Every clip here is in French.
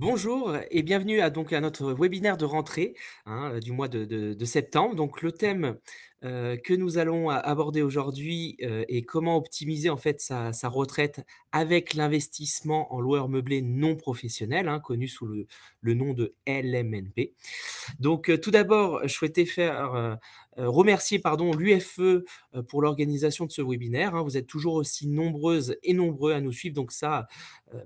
Bonjour et bienvenue à notre webinaire de rentrée, hein, du mois de septembre. Donc le thème, heu, que nous allons aborder aujourd'hui, heu, est comment optimiser en fait sa retraite avec l'investissement en loueur meublé non professionnel, hein, connu sous le nom de LMNP. Donc, heu, tout d'abord, je souhaitais faire, remercier pardon l'UFE, pour l'organisation de ce webinaire, hein. Vous êtes toujours aussi nombreuses et nombreux à nous suivre, donc ça,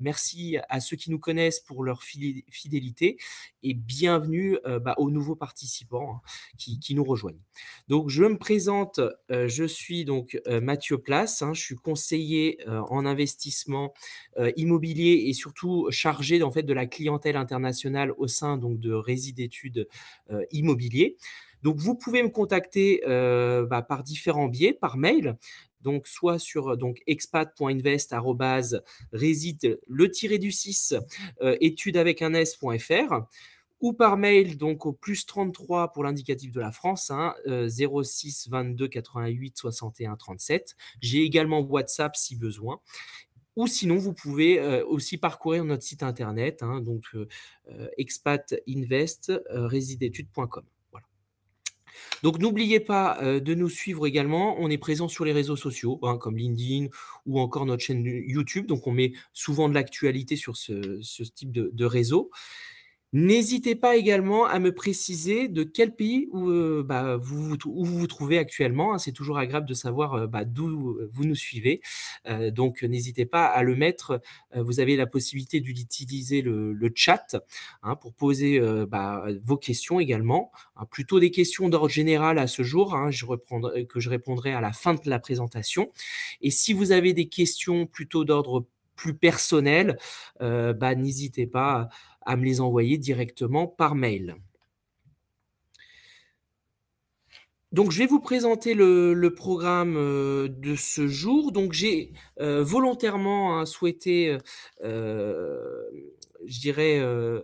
merci à ceux qui nous connaissent pour leur fidé fidélité et bienvenue, bah, aux nouveaux participants, hein, qui qui nous rejoignent. Donc je me présente, heu, je suis donc, heu, Mathieu Place, hein, je suis conseiller, heu, en investissement, immobilier et surtout chargé en fait de la clientèle internationale au sein donc de Résid Études, heu, Immobilier. Donc vous pouvez me contacter, bah, par différents biais, par mail, donc soit sur donc expat.invest@resid le tiré du 6, heu, études avec un s.fr ou par mail donc au +33 pour l'indicatif de la France, hein, heu, 06 22 88 61 37. J'ai également WhatsApp si besoin ou sinon vous pouvez, heu, aussi parcourir notre site internet, hein, donc residetudes.com. Voilà. Donc n'oubliez pas, de nous suivre également. On est présent sur les réseaux sociaux, hein, comme LinkedIn ou encore notre chaîne YouTube. Donc on met souvent de l'actualité sur ce type de réseau. N'hésitez pas également à me préciser de quel pays où, heu, bah, vous vous trouvez actuellement, hein. C'est toujours agréable de savoir, heu, bah, d'où vous nous suivez. Donc n'hésitez pas à le mettre, vous avez la possibilité d'utiliser le chat, hein, pour poser, bah, vos questions également, hein. Plutôt des questions d'ordre général à ce jour, que je répondrai à la fin de la présentation et si vous avez des questions plutôt d'ordre plus personnel, n'hésitez pas à me les envoyer directement par mail. Donc je vais vous présenter le programme, heu, de ce jour. Donc j'ai, heu, volontairement, hein, souhaité, heu, je dirais,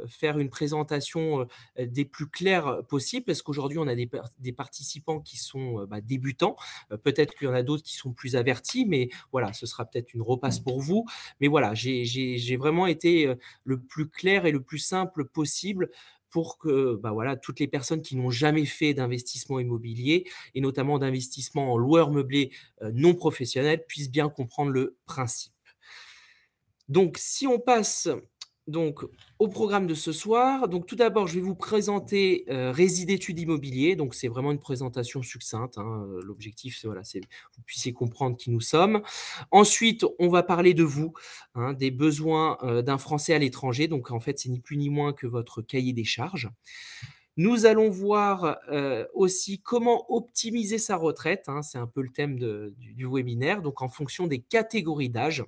faire une présentation, des plus claires possibles parce qu'aujourd'hui on a des participants qui sont, bah, débutants. Peut-être qu'il y en a d'autres qui sont plus avertis, mais voilà, ce sera peut-être une repasse pour vous. Mais voilà, j'ai vraiment été, le plus clair et le plus simple possible pour que, bah, voilà, toutes les personnes qui n'ont jamais fait d'investissement immobilier et notamment d'investissement en loueur meublé, non professionnel puissent bien comprendre le principe. Donc si on passe donc au programme de ce soir, donc tout d'abord je vais vous présenter, heu, Résid Études Immobilier, donc c'est vraiment une présentation succincte, hein, heu, l'objectif c'est voilà, c'est que vous puissiez comprendre qui nous sommes. Ensuite, on va parler de vous, hein, des besoins, heu, d'un Français à l'étranger, donc en fait, c'est ni plus ni moins que votre cahier des charges. Nous allons voir, heu, aussi comment optimiser sa retraite, hein, c'est un peu le thème du webinaire, donc en fonction des catégories d'âge.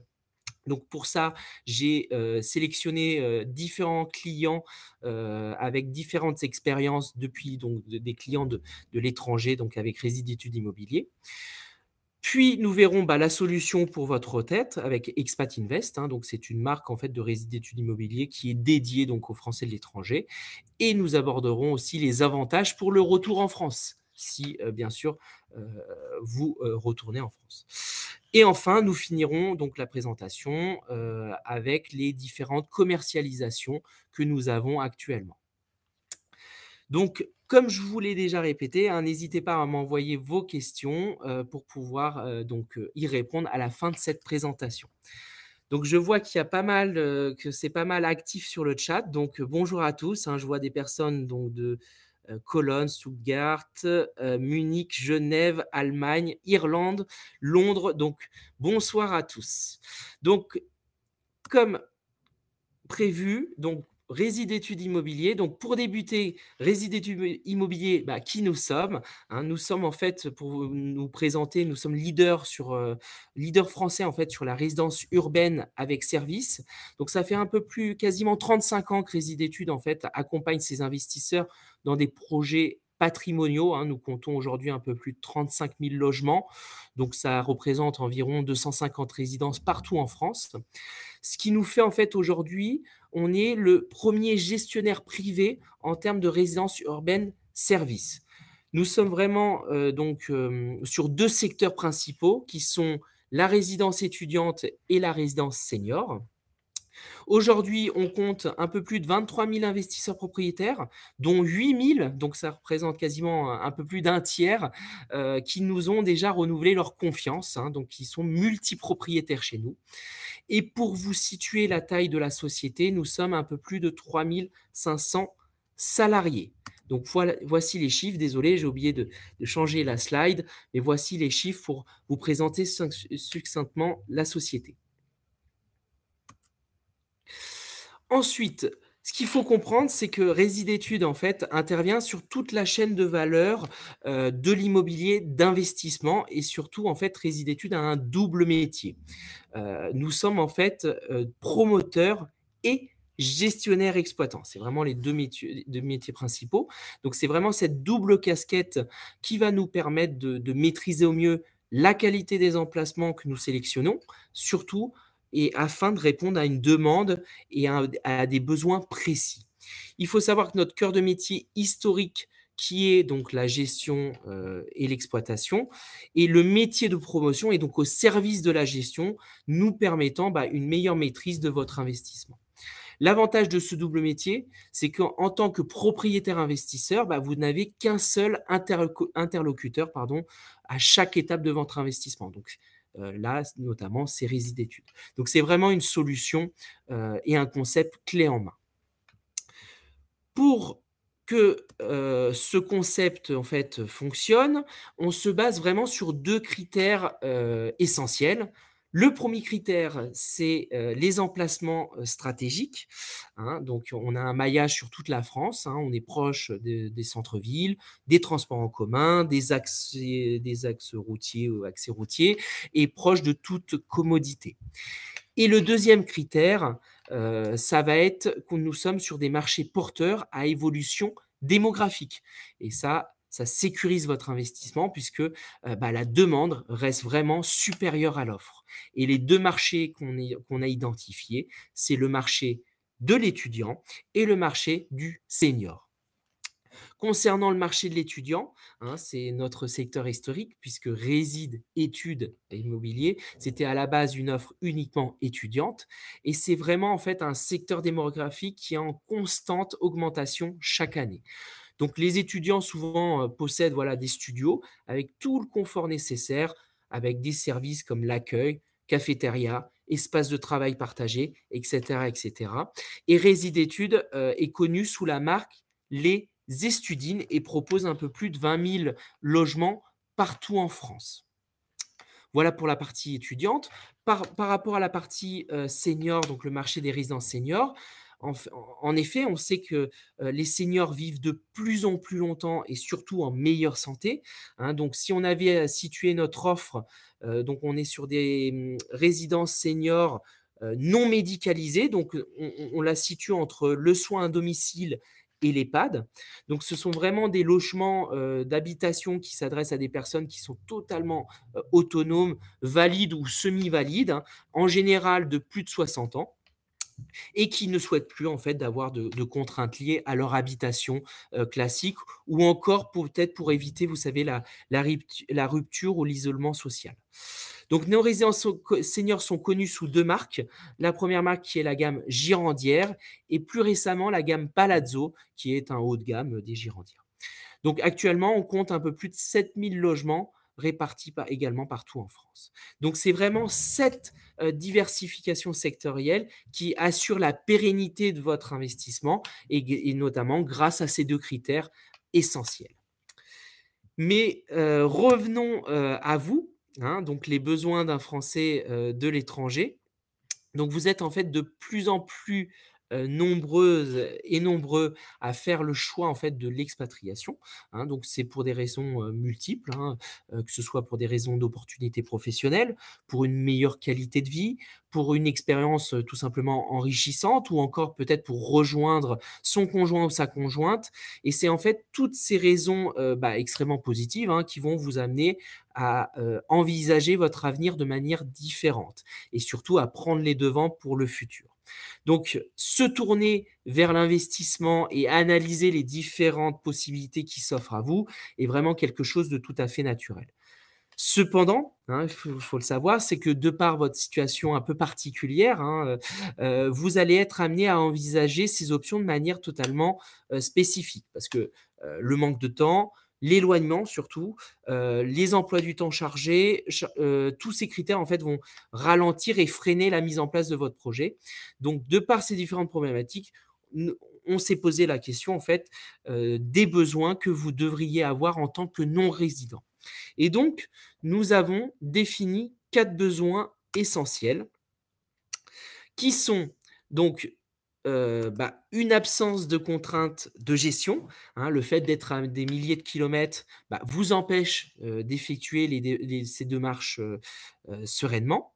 Donc pour ça, j'ai, sélectionné, différents clients, avec différentes expériences depuis donc de des clients de l'étranger, donc avec Résid Études Immobilier. Puis nous verrons, bah, la solution pour votre retraite avec Expat Invest, hein, donc c'est une marque en fait de Résid Études Immobilier qui est dédiée donc aux Français de l'étranger et nous aborderons aussi les avantages pour le retour en France, si, bien sûr, vous, retournez en France. Et enfin, nous finirons donc la présentation, heu, avec les différentes commercialisations que nous avons actuellement. Donc comme je vous l'ai déjà répété, hein, n'hésitez pas à m'envoyer vos questions, heu, pour pouvoir, heu, donc y répondre à la fin de cette présentation. Donc je vois qu'il y a pas mal, que c'est pas mal actif sur le chat, donc bonjour à tous, hein. Je vois des personnes de, Cologne, Stuttgart, heu, Munich, Genève, Allemagne, Irlande, Londres, donc bonsoir à tous. Donc comme prévu, donc Résid Études Immobilier, donc pour débuter, Résid Études Immobilier, bah, qui nous sommes, hein? Nous sommes en fait, pour nous présenter, nous sommes leaders sur, heu, leaders français en fait sur la résidence urbaine avec service. Donc ça fait un peu plus quasiment 35 ans que Résid Études en fait accompagne ses investisseurs dans des projets patrimoniaux, hein. Nous comptons aujourd'hui un peu plus de 35 000 logements, donc ça représente environ 250 résidences partout en France. Ce qui nous fait en fait aujourd'hui, on est le 1er gestionnaire privé en termes de résidence urbaine service. Nous sommes vraiment, heu, donc hem, sur 2 secteurs principaux qui sont la résidence étudiante et la résidence senior. Aujourd'hui, on compte un peu plus de 23 000 investisseurs propriétaires, dont 8 000, donc ça représente quasiment un peu plus d'un tiers, euh, qui nous ont déjà renouvelé leur confiance, hein, donc qui sont multipropriétaires chez nous. Et pour vous situer la taille de la société, nous sommes un peu plus de 3 500 salariés. Donc voici les chiffres. Désolé, j'ai oublié de, changer la slide, mais voici les chiffres pour vous présenter succinctement la société. Ensuite, ce qu'il faut comprendre, c'est que Résidétude, en intervient sur toute la chaîne de valeur euh, de l'immobilier d'investissement et surtout, en fait, Résidétude a un double métier. Euh, nous sommes, en fait, euh, promoteurs et gestionnaires exploitants. C'est vraiment les deux métiers, deux métiers principaux. Donc, c'est vraiment cette double casquette qui va nous permettre de maîtriser au mieux la qualité des emplacements que nous sélectionnons, surtout et afin de répondre à une demande et à, des besoins précis. Il faut savoir que notre cœur de métier historique, qui est donc la gestion euh, et l'exploitation, et le métier de promotion est donc au service de la gestion, nous permettant bah, une meilleure maîtrise de votre investissement. L'avantage de ce double métier, c'est qu'en tant que propriétaire investisseur, bah, vous n'avez qu'un seul interlocuteur pardon, à chaque étape de votre investissement. Là, notamment, séries d'études. Donc, c'est vraiment une solution euh, et un concept clé en main. Pour que euh, ce concept en fait fonctionne, on se base vraiment sur deux critères essentiels. Le premier critère, c'est euh, les emplacements euh, stratégiques. Hein. donc, on a un maillage sur toute la France. Hein. on est proche des centres-villes, des transports en commun, des axes, routiers ou accès routiers, et proche de toute commodité. Et le deuxième critère, euh, ça va être que nous sommes sur des marchés porteurs à évolution démographique. Et ça, ça sécurise votre investissement puisque bah, la demande reste vraiment supérieure à l'offre. Et les deux marchés qu'on a identifiés, c'est le marché de l'étudiant et le marché du senior. Concernant le marché de l'étudiant, hein, c'est notre secteur historique puisque réside études et immobilier, c'était à la base une offre uniquement étudiante et c'est vraiment en fait un secteur démographique qui est en constante augmentation chaque année. Donc les étudiants souvent euh, possèdent voilà, des studios avec tout le confort nécessaire, avec des services comme l'accueil, cafétéria, espace de travail partagé, etc. etc. Et Réside Études euh, est connu sous la marque Les Estudines et propose un peu plus de 20 000 logements partout en France. Voilà pour la partie étudiante. Par, rapport à la partie euh, senior, donc le marché des résidences seniors, en, effet, on sait que les seniors vivent de plus en plus longtemps et surtout en meilleure santé. Hein. donc, si on avait situé notre offre, donc on est sur des mmh, résidences seniors non médicalisées, donc on, la situe entre le soin à domicile et l'EHPAD. Donc, ce sont vraiment des logements d'habitation qui s'adressent à des personnes qui sont totalement autonomes, valides ou semi-valides, hein, en général de plus de 60 ans et qui ne souhaitent plus en fait d'avoir de, contraintes liées à leur habitation euh, classique ou encore peut-être pour éviter, vous savez, la, rupture ou l'isolement social. Donc nos résidences seniors sont connus sous deux marques. La première marque qui est la gamme Girandière et plus récemment la gamme Palazzo qui est un haut de gamme des Girandières. Donc actuellement, on compte un peu plus de 7000 logements répartis également partout en France. Donc c'est vraiment cette euh, diversification sectorielle qui assure la pérennité de votre investissement et, notamment grâce à ces deux critères essentiels. Mais euh, revenons euh, à vous, hein, donc les besoins d'un Français de l'étranger. Donc vous êtes en fait de plus en plus nombreuses et nombreux à faire le choix en fait de l'expatriation. Hein. donc c'est pour des raisons multiples, hein, que ce soit pour des raisons d'opportunités professionnelles, pour une meilleure qualité de vie, pour une expérience tout simplement enrichissante ou encore peut-être pour rejoindre son conjoint ou sa conjointe. Et c'est en fait toutes ces raisons bah, extrêmement positives hein, qui vont vous amener à envisager votre avenir de manière différente et surtout à prendre les devants pour le futur. Donc, se tourner vers l'investissement et analyser les différentes possibilités qui s'offrent à vous est vraiment quelque chose de tout à fait naturel. Cependant, hein, il faut, le savoir, c'est que de par votre situation un peu particulière, hein, vous allez être amené à envisager ces options de manière totalement spécifique. Parce que le manque de temps, l'éloignement surtout, les emplois du temps chargés, tous ces critères en fait vont ralentir et freiner la mise en place de votre projet. Donc, de par ces différentes problématiques, on s'est posé la question en fait des besoins que vous devriez avoir en tant que non-résident. Et donc, nous avons défini quatre besoins essentiels qui sont donc bah, une absence de contraintes de gestion. Hein, le fait d'être à des milliers de kilomètres bah, vous empêche d'effectuer ces deux marches sereinement.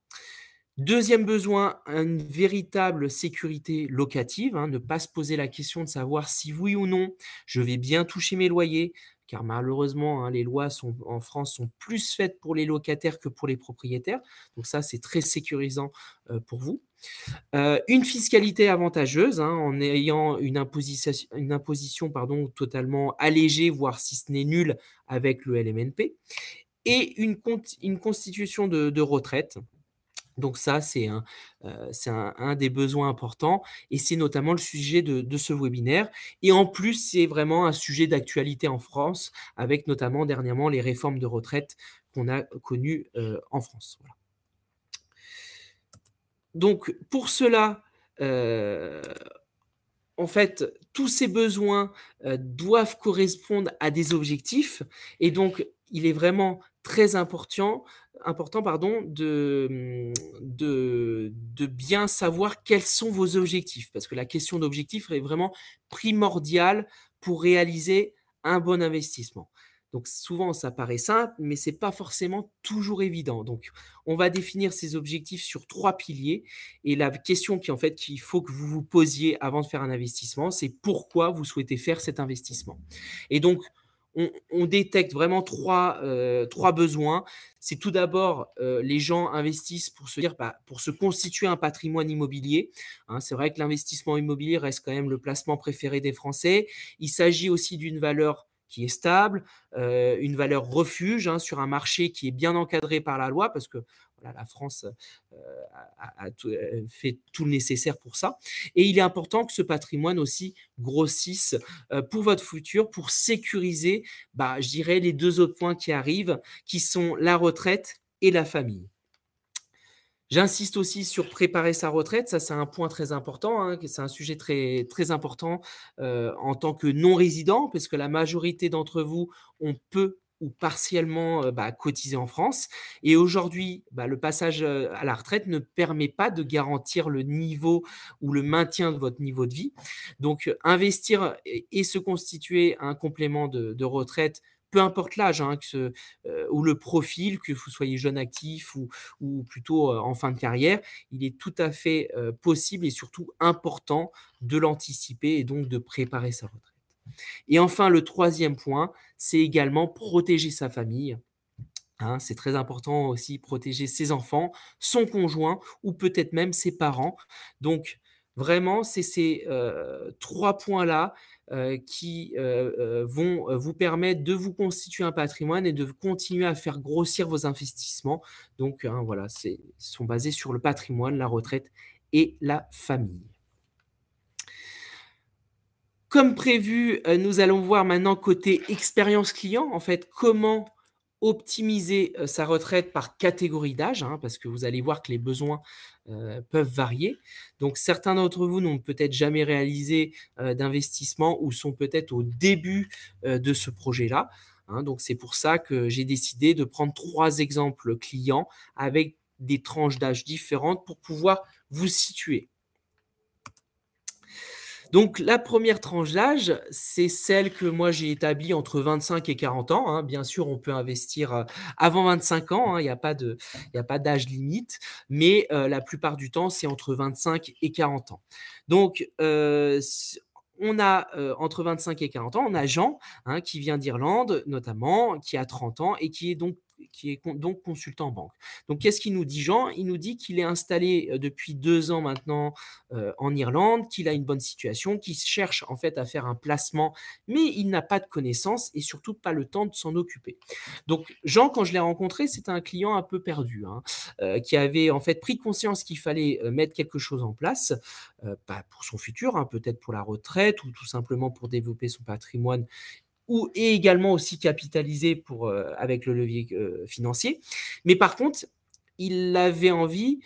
Deuxième besoin, une véritable sécurité locative, hein, ne pas se poser la question de savoir si oui ou non je vais bien toucher mes loyers, car malheureusement, hein, les lois en France sont plus faites pour les locataires que pour les propriétaires. Donc ça, c'est très sécurisant euh, pour vous. Euh, une fiscalité avantageuse, hein, en ayant une imposition, une imposition pardon, totalement allégée, voire si ce n'est nulle, avec le LMNP. Et une, une constitution de retraite donc ça, c'est un, un, des besoins importants et c'est notamment le sujet de, ce webinaire. Et en plus, c'est vraiment un sujet d'actualité en France, avec notamment dernièrement les réformes de retraite qu'on a connues en France. Donc pour cela, en fait, tous ces besoins doivent correspondre à des objectifs et donc il est vraiment très important important pardon, de, de, bien savoir quels sont vos objectifs, parce que la question d'objectif est vraiment primordiale pour réaliser un bon investissement. Donc souvent, ça paraît simple, mais ce n'est pas forcément toujours évident. Donc, on va définir ces objectifs sur trois piliers. Et la question qui, en fait, qu'il faut que vous vous posiez avant de faire un investissement, c'est pourquoi vous souhaitez faire cet investissement? Et donc, on, détecte vraiment trois, euh, trois besoins. C'est tout d'abord, euh, les gens investissent pour se dire, bah, pour se constituer un patrimoine immobilier. Hein. c'est vrai que l'investissement immobilier reste quand même le placement préféré des Français. Il s'agit aussi d'une valeur qui est stable, une valeur refuge hein, sur un marché qui est bien encadré par la loi, parce que la France a, fait tout le nécessaire pour ça. Et il est important que ce patrimoine aussi grossisse pour votre futur, pour sécuriser, bah, je dirais, les deux autres points qui arrivent, qui sont la retraite et la famille. J'insiste aussi sur préparer sa retraite, ça c'est un point très important, hein, c'est un sujet très, important en tant que non-résident, parce que la majorité d'entre vous, on peut ou partiellement bah, cotisé en France. Et aujourd'hui, bah, le passage à la retraite ne permet pas de garantir le niveau ou le maintien de votre niveau de vie. Donc, investir et, se constituer un complément de, retraite peu importe l'âge hein, ou le profil, que vous soyez jeune actif ou, plutôt en fin de carrière, il est tout à fait possible et surtout important de l'anticiper et donc de préparer sa retraite. Et enfin, le troisième point, c'est également protéger sa famille. Hein, c'est très important aussi, protéger ses enfants, son conjoint ou peut-être même ses parents. Donc, vraiment, c'est ces euh, trois points-là euh, qui euh, vont vous permettre de vous constituer un patrimoine et de continuer à faire grossir vos investissements. Donc, hein, voilà, c'est sont basés sur le patrimoine, la retraite et la famille. Comme prévu, nous allons voir maintenant côté expérience client, en fait, comment optimiser euh, sa retraite par catégorie d'âge, hein, parce que vous allez voir que les besoins euh, peuvent varier. Donc certains d'entre vous n'ont peut-être jamais réalisé d'investissement ou sont peut-être au début de ce projet-là. Hein. donc c'est pour ça que j'ai décidé de prendre trois exemples clients avec des tranches d'âge différentes pour pouvoir vous situer. Donc la première tranche d'âge, c'est celle que moi j'ai établie entre 25 et 40 ans. Hein. Bien sûr, on peut investir euh, avant 25 ans, hein. il n'y a pas d'âge limite, mais euh, la plupart du temps, c'est entre 25 et 40 ans. Donc, euh, on a entre 25 et 40 ans, on a Jean, hein, qui vient d'Irlande notamment, qui a 30 ans et qui est donc qui est donc consultant en banque. Donc, qu'est-ce qu'il nous dit, Jean? Il nous dit qu'il est installé depuis deux ans maintenant en Irlande, qu'il a une bonne situation, qu'il cherche en fait à faire un placement, mais il n'a pas de connaissances et surtout pas le temps de s'en occuper. Donc, Jean, quand je l'ai rencontré, c'était un client un peu perdu, hein, qui avait en fait pris conscience qu'il fallait mettre quelque chose en place, pour son futur, hein, peut-être pour la retraite ou tout simplement pour développer son patrimoine ou et également aussi capitaliser pour, euh, avec le levier euh, financier. Mais par contre, il avait envie,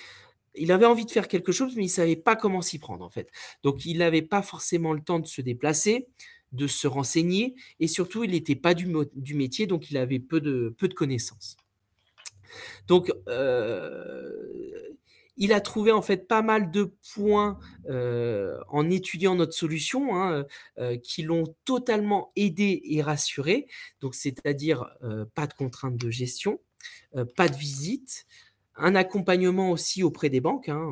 il avait envie de faire quelque chose, mais il savait pas comment s'y prendre en fait. Donc il n'avait pas forcément le temps de se déplacer, de se renseigner, et surtout il n'était pas du, du, métier, donc il avait peu de, peu de connaissances. Donc, euh, il a trouvé en fait pas mal de points euh, en étudiant notre solution hein, euh, qui l'ont totalement aidé et rassuré. Donc, c'est-à-dire euh, pas de contraintes de gestion, pas de visite, un accompagnement aussi auprès des banques hein,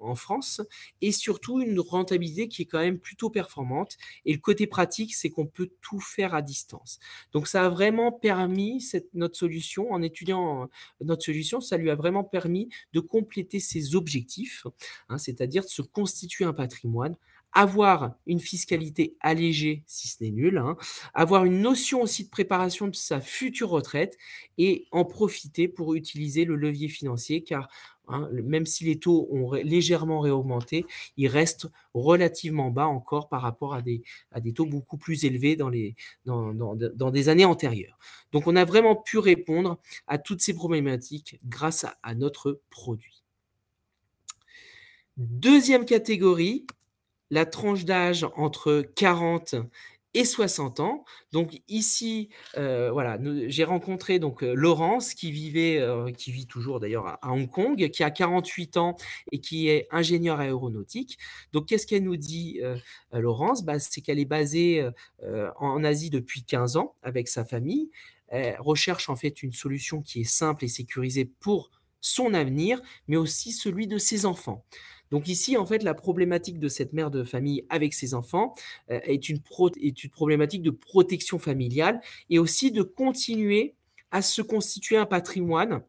en, France et surtout une rentabilité qui est quand même plutôt performante. Et le côté pratique, c'est qu'on peut tout faire à distance. Donc ça a vraiment permis, cette, notre solution, en étudiant notre solution, ça lui a vraiment permis de compléter ses objectifs, hein, c'est-à-dire de se constituer un patrimoine avoir une fiscalité allégée si ce n'est nul, hein, avoir une notion aussi de préparation de sa future retraite et en profiter pour utiliser le levier financier car hein, même si les taux ont légèrement réaugmenté, ils restent relativement bas encore par rapport à des, à des taux beaucoup plus élevés dans, les, dans, dans, dans, des années antérieures. Donc on a vraiment pu répondre à toutes ces problématiques grâce à, à notre produit. Deuxième catégorie, la tranche d'âge entre 40 et 60 ans. Donc ici, euh, voilà, j'ai rencontré donc euh, Laurence qui vivait, euh, qui vit toujours d'ailleurs à, Hong Kong, qui a 48 ans et qui est ingénieure aéronautique. Donc qu'est-ce qu'elle nous dit, Laurence? Bah, C'est qu'elle est basée en Asie depuis 15 ans avec sa famille. Elle recherche en fait une solution qui est simple et sécurisée pour son avenir, mais aussi celui de ses enfants. Donc ici, en fait, la problématique de cette mère de famille avec ses enfants euh, est, une problématique de protection familiale et aussi de continuer à se constituer un patrimoine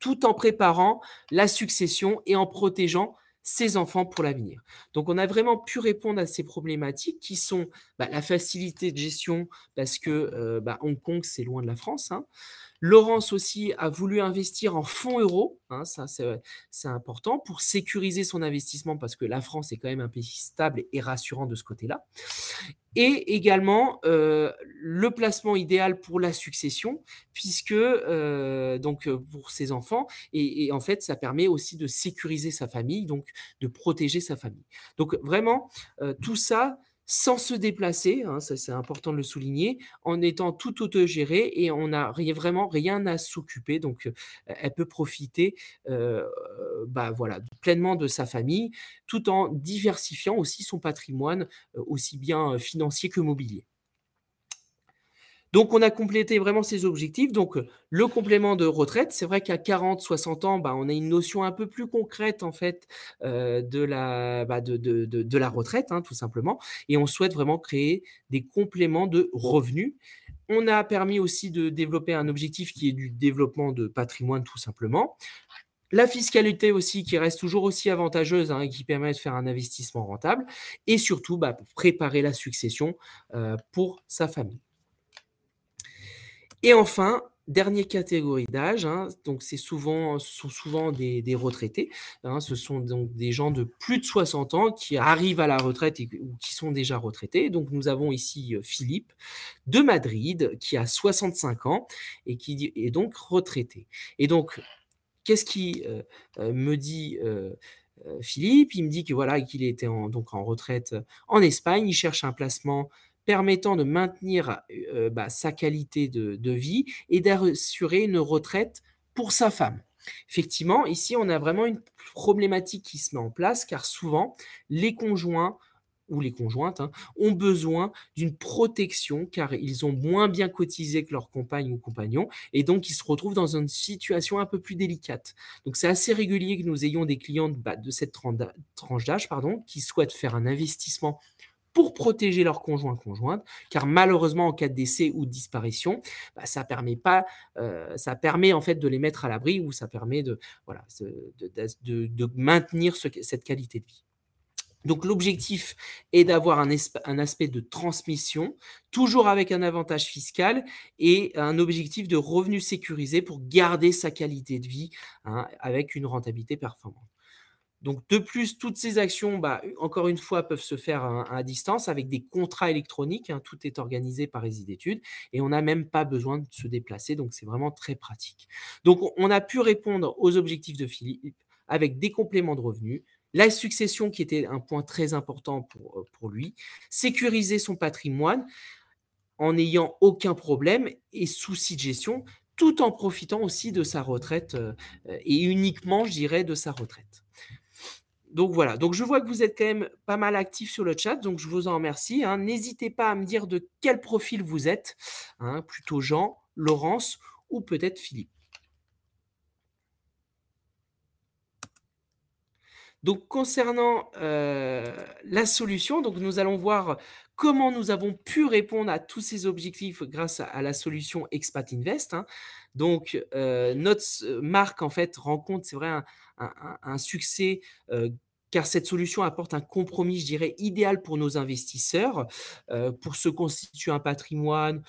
tout en préparant la succession et en protégeant ses enfants pour l'avenir. Donc on a vraiment pu répondre à ces problématiques qui sont bah, la facilité de gestion parce que euh, bah, Hong Kong c'est loin de la France, hein, Laurence aussi a voulu investir en fonds euros, hein, ça c'est important, pour sécuriser son investissement parce que la France est quand même un pays stable et rassurant de ce côté-là. Et également euh, le placement idéal pour la succession, puisque euh, donc pour ses enfants, et, en fait ça permet aussi de sécuriser sa famille, donc de protéger sa famille. Donc vraiment euh, tout ça, sans se déplacer, hein, c'est important de le souligner, en étant tout autogéré et on n'a vraiment rien à s'occuper. Donc, euh, elle peut profiter euh, bah, pleinement de sa famille tout en diversifiant aussi son patrimoine, euh, aussi bien financier que mobilier. Donc, on a complété vraiment ces objectifs. Donc, euh, le complément de retraite, c'est vrai qu'à 40, 60 ans, bah, on a une notion un peu plus concrète, en fait, euh, de, la, bah, de, la retraite, hein, tout simplement. Et on souhaite vraiment créer des compléments de revenus. On a permis aussi de développer un objectif qui est du développement de patrimoine, tout simplement. La fiscalité aussi, qui reste toujours aussi avantageuse hein, et qui permet de faire un investissement rentable. Et surtout, bah, préparer la succession euh, pour sa famille. Et enfin, dernière catégorie d'âge, hein, donc c'est souvent, sont souvent des, retraités. Hein, ce sont donc des gens de plus de 60 ans qui arrivent à la retraite ou qui sont déjà retraités. Donc nous avons ici euh, Philippe de Madrid qui a 65 ans et qui est donc retraité. Et donc, qu'est-ce qui euh, euh, me dit Philippe? Il me dit que voilà qu'il était donc en retraite en Espagne. Il cherche un placement permettant de maintenir euh, bah, sa qualité de, vie et d'assurer une retraite pour sa femme. Effectivement, ici, on a vraiment une problématique qui se met en place car souvent, les conjoints ou les conjointes hein, ont besoin d'une protection car ils ont moins bien cotisé que leur compagne ou compagnon et donc ils se retrouvent dans une situation un peu plus délicate. Donc c'est assez régulier que nous ayons des clients bah, de cette tranche d'âge pardon, qui souhaitent faire un investissement pour protéger leur conjoint conjointe, car malheureusement en cas de décès ou de disparition, bah, ça permet pas, euh, ça permet en fait de les mettre à l'abri ou ça permet de voilà de, de, maintenir cette qualité de vie. Donc l'objectif est d'avoir un, un, aspect de transmission, toujours avec un avantage fiscal et un objectif de revenu sécurisé pour garder sa qualité de vie hein, avec une rentabilité performante. Donc de plus, toutes ces actions, bah, encore une fois, peuvent se faire à, distance avec des contrats électroniques. Hein, tout est organisé par d'études et on n'a même pas besoin de se déplacer. Donc c'est vraiment très pratique. Donc on a pu répondre aux objectifs de Philippe avec des compléments de revenus, la succession qui était un point très important pour, euh, lui, sécuriser son patrimoine en n'ayant aucun problème et souci de gestion, tout en profitant aussi de sa retraite euh, et uniquement, je dirais, de sa retraite. Donc voilà, donc je vois que vous êtes quand même pas mal actif sur le chat, donc je vous en remercie. Hein. N'hésitez pas à me dire de quel profil vous êtes, hein, plutôt Jean, Laurence ou peut-être Philippe. Donc concernant euh, la solution, nous allons voir comment nous avons pu répondre à tous ces objectifs grâce à, la solution Expat Invest. Hein. Donc euh, notre marque en fait rencontre, c'est vrai, un, succès euh, car cette solution apporte un compromis, je dirais, idéal pour nos investisseurs, pour se constituer un patrimoine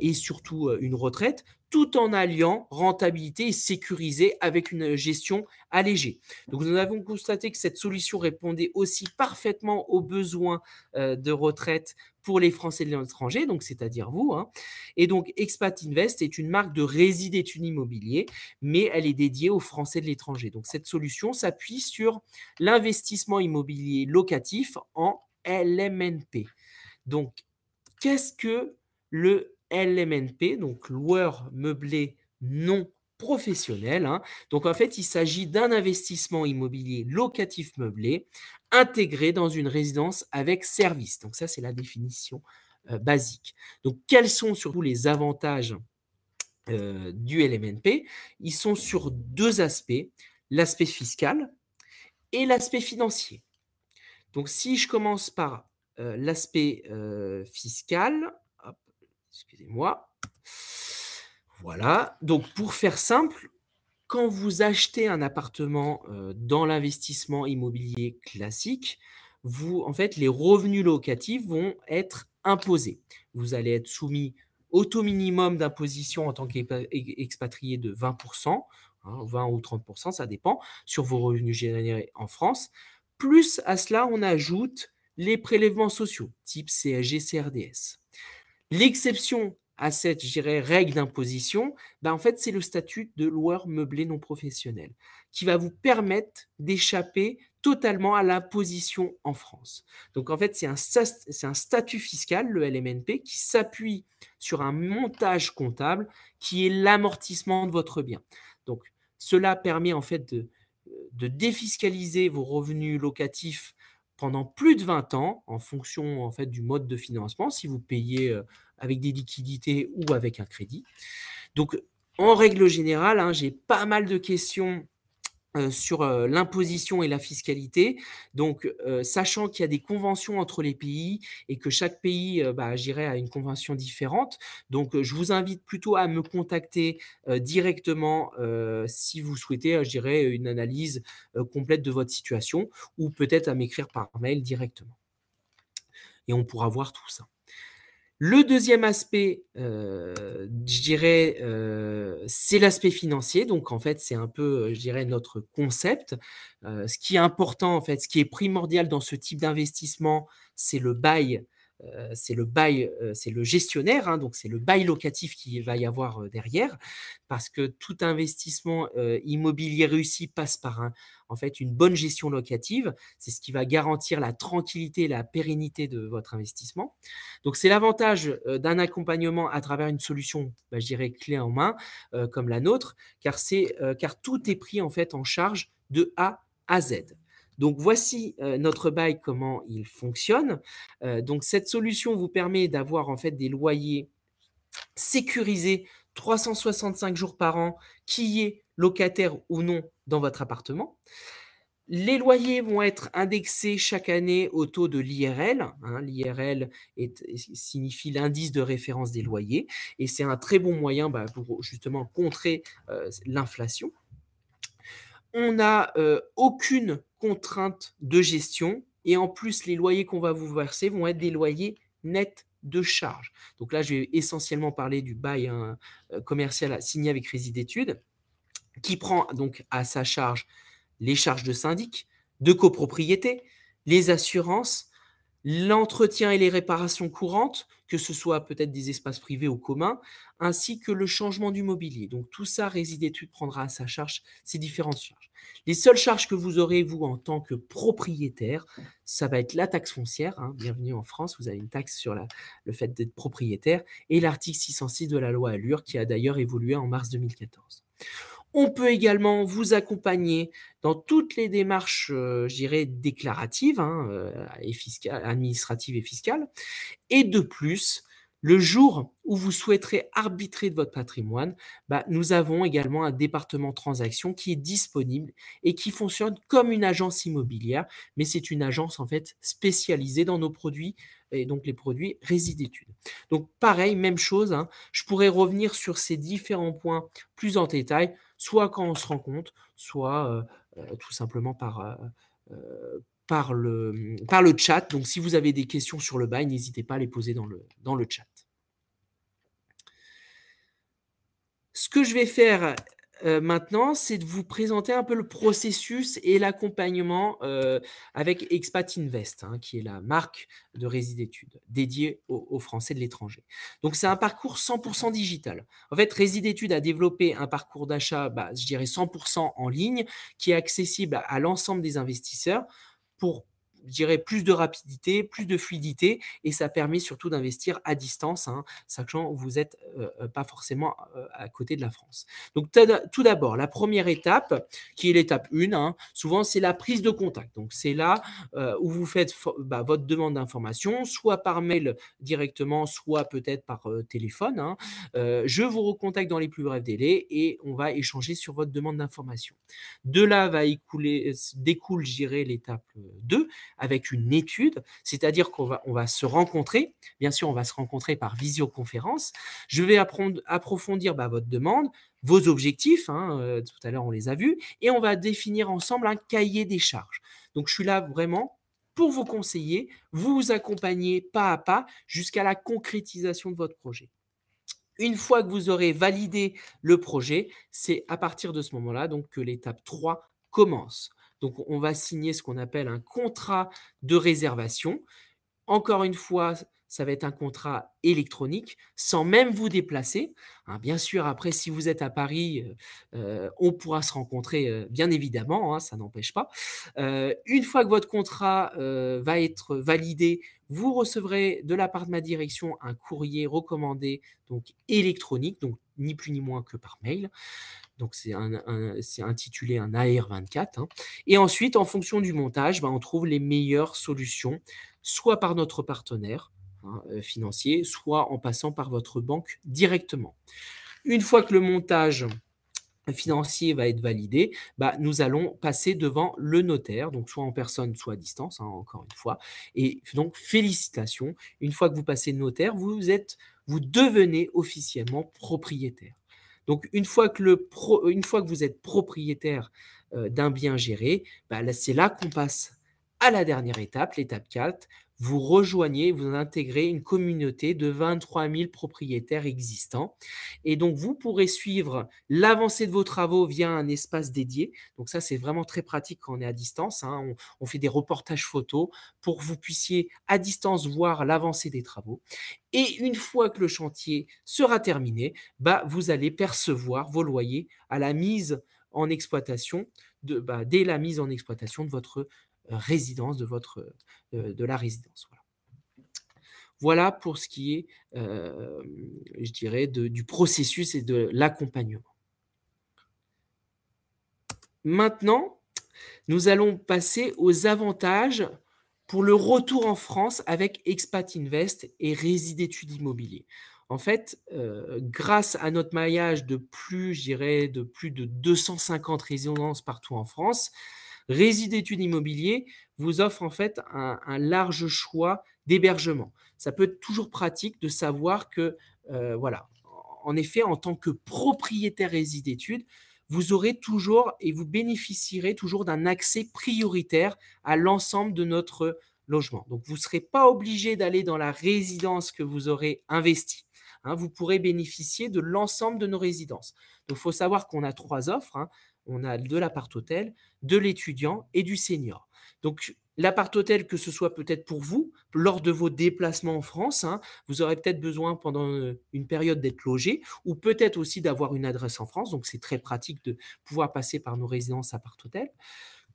et surtout une retraite, tout en alliant rentabilité et sécurisé avec une gestion allégée. Donc nous avons constaté que cette solution répondait aussi parfaitement aux besoins euh, de retraite pour les Français de l'étranger, donc c'est-à-dire vous. Hein. Et donc Expat Invest est une marque de résidus immobilier, mais elle est dédiée aux Français de l'étranger. Donc cette solution s'appuie sur l'investissement immobilier locatif en LMNP. Donc qu'est-ce que le LMNP, donc loueur meublé non professionnel. Hein. Donc en fait, il s'agit d'un investissement immobilier locatif meublé intégré dans une résidence avec service. Donc ça, c'est la définition euh, basique. Donc quels sont surtout les avantages euh, du LMNP Ils sont sur deux aspects, l'aspect fiscal et l'aspect financier. Donc si je commence par euh, l'aspect fiscal, Excusez-moi. Voilà. Donc, pour faire simple, quand vous achetez un appartement euh, dans l'investissement immobilier classique, vous, en fait, les revenus locatifs vont être imposés. Vous allez être soumis au taux minimum d'imposition en tant qu'expatrié de 20%, 20 hein, ou 30%, ça dépend, sur vos revenus générés en France. Plus à cela, on ajoute les prélèvements sociaux, type CSG, CRDS. L'exception à cette, règle d'imposition, ben en fait, c'est le statut de loueur meublé non professionnel qui va vous permettre d'échapper totalement à l'imposition en France. Donc, en fait, c'est un, statut fiscal, le LMNP, qui s'appuie sur un montage comptable qui est l'amortissement de votre bien. Donc, cela permet en fait de défiscaliser vos revenus locatifs pendant plus de 20 ans, en fonction en fait du mode de financement, si vous payez euh, avec des liquidités ou avec un crédit. Donc, en règle générale, hein, j'ai pas mal de questions euh, sur euh, l'imposition et la fiscalité. Donc, euh, sachant qu'il y a des conventions entre les pays et que chaque pays bah, agirait à une convention différente, donc je vous invite plutôt à me contacter directement si vous souhaitez, je dirais, une analyse complète de votre situation ou peut-être à m'écrire par mail directement. Et on pourra voir tout ça. Le deuxième aspect, euh, je dirais, euh, c'est l'aspect financier. Donc, en fait, c'est un peu, je dirais, notre concept. Euh, ce qui est important, en fait, ce qui est primordial dans ce type d'investissement, c'est le bail euh, c'est le bail, euh, c'est le gestionnaire, hein, donc c'est le bail locatif qui va y avoir euh, derrière, parce que tout investissement immobilier réussi passe par en fait une bonne gestion locative. C'est ce qui va garantir la tranquillité et la pérennité de votre investissement. Donc c'est l'avantage d'un accompagnement à travers une solution, bah, je dirais clé en main, comme la nôtre, car car tout est pris en fait en charge de A à Z. Donc voici euh, notre bail, comment il fonctionne. Euh, donc cette solution vous permet d'avoir en fait des loyers sécurisés 365 jours par an, qui est locataire ou non dans votre appartement. Les loyers vont être indexés chaque année au taux de l'IRL. Hein. L'IRL signifie l'indice de référence des loyers et c'est un très bon moyen bah, pour justement contrer euh, l'inflation. On n'a euh, aucune contrainte de gestion et en plus les loyers qu'on va vous verser vont être des loyers nets de charge. Donc là, je vais essentiellement parler du bail hein, euh, commercial signé avec Résidétudes qui prend donc à sa charge les charges de syndic, de copropriété, les assurances, l'entretien et les réparations courantes, que ce soit peut-être des espaces privés ou communs, ainsi que le changement du mobilier. Donc tout ça, Résidétude prendra à sa charge ces différentes charges. Les seules charges que vous aurez, vous, en tant que propriétaire, ça va être la taxe foncière. Hein. bienvenue en France, vous avez une taxe sur le fait d'être propriétaire, et l'article 606 de la loi Allure, qui a d'ailleurs évolué en mars 2014. On peut également vous accompagner dans toutes les démarches, euh, je dirais, déclaratives, hein, euh, et administratives et fiscales. Et de plus, le jour où vous souhaiterez arbitrer de votre patrimoine, bah, nous avons également un département transaction qui est disponible et qui fonctionne comme une agence immobilière, mais c'est une agence en fait spécialisée dans nos produits et donc les produits résidétudes. Donc pareil, même chose, hein. je pourrais revenir sur ces différents points plus en détail soit quand on se rend compte, soit tout simplement par, par, le, chat. Donc si vous avez des questions sur le bail, n'hésitez pas à les poser dans le chat. Ce que je vais faire euh, maintenant, c'est de vous présenter un peu le processus et l'accompagnement euh, avec Expat Invest, hein, qui est la marque de Résidétudes dédiée aux, Français de l'étranger. Donc, c'est un parcours 100% digital. En fait, Résidétudes a développé un parcours d'achat, bah, je dirais 100% en ligne, qui est accessible à l'ensemble des investisseurs pour je dirais, plus de rapidité, plus de fluidité, et ça permet surtout d'investir à distance, hein, sachant que vous n'êtes euh, euh, pas forcément euh, à côté de la France. Donc tout d'abord, la première étape, qui est l'étape 1, hein, souvent c'est la prise de contact. Donc c'est là où vous faites bah, votre demande d'information, soit par mail directement, soit peut-être par téléphone. Hein. je vous recontacte dans les plus brefs délais et on va échanger sur votre demande d'information. De là va écouler, découle, je dirais, l'étape 2, avec une étude, c'est-à-dire qu'on va, se rencontrer. Bien sûr, on va se rencontrer par visioconférence. Je vais approfondir bah, votre demande, vos objectifs, hein, euh, tout à l'heure on les a vus, et on va définir ensemble un cahier des charges. Donc je suis là vraiment pour vous conseiller, vous accompagner pas à pas jusqu'à la concrétisation de votre projet. Une fois que vous aurez validé le projet, c'est à partir de ce moment-là donc que l'étape 3 commence. Donc, on va signer ce qu'on appelle un contrat de réservation. Encore une fois, ça va être un contrat électronique sans même vous déplacer. Hein, bien sûr, après, si vous êtes à Paris, euh, euh, on pourra se rencontrer, euh, bien évidemment, hein, ça n'empêche pas. une fois que votre contrat va être validé, vous recevrez de la part de ma direction un courrier recommandé, donc électronique, donc ni plus ni moins que par mail. Donc c'est intitulé un AR24. Hein. Et ensuite, en fonction du montage, ben, on trouve les meilleures solutions, soit par notre partenaire hein, euh, financier, soit en passant par votre banque directement. Une fois que le montage financier va être validé, bah, nous allons passer devant le notaire, donc soit en personne, soit à distance, hein, encore une fois. Et donc, félicitations, une fois que vous passez notaire, vous, êtes, vous devenez officiellement propriétaire. Donc, une fois que, vous êtes propriétaire euh, d'un bien géré, bah, c'est là qu'on passe à la dernière étape, l'étape 4, vous rejoignez, vous intégrez une communauté de 23 000 propriétaires existants. Et donc, vous pourrez suivre l'avancée de vos travaux via un espace dédié. Donc, ça, c'est vraiment très pratique quand on est à distance. Hein. On, fait des reportages photos pour que vous puissiez à distance voir l'avancée des travaux. Et une fois que le chantier sera terminé, bah, vous allez percevoir vos loyers à la mise en exploitation, de, bah, dès la mise en exploitation de votre résidence de, votre, de la résidence. Voilà. pour ce qui est, je dirais, du processus et de l'accompagnement. Maintenant, nous allons passer aux avantages pour le retour en France avec Expat Invest et Résidétudes Immobilier. En fait, grâce à notre maillage de plus, je dirais, de plus de 250 résidences partout en France, Résidétudes Immobilier vous offre en fait un, un large choix d'hébergement. Ça peut être toujours pratique de savoir que, euh, voilà, en effet, en tant que propriétaire résidétude, vous aurez toujours et vous bénéficierez toujours d'un accès prioritaire à l'ensemble de notre logement. Donc, vous ne serez pas obligé d'aller dans la résidence que vous aurez investie. Hein. vous pourrez bénéficier de l'ensemble de nos résidences. Donc, il faut savoir qu'on a trois offres. Hein. On a de l'appart-hôtel, de l'étudiant et du senior. Donc, L'appart-hôtel, que ce soit peut-être pour vous, lors de vos déplacements en France, hein, vous aurez peut-être besoin pendant euh, une période d'être logé, ou peut-être aussi d'avoir une adresse en France. Donc, c'est très pratique de pouvoir passer par nos résidences appart-hôtel